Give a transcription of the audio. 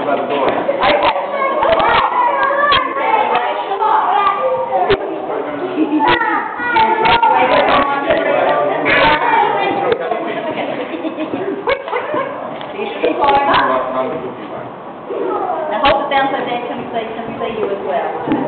Outside by the door. Now hold it down so Dan can see, can see you as well.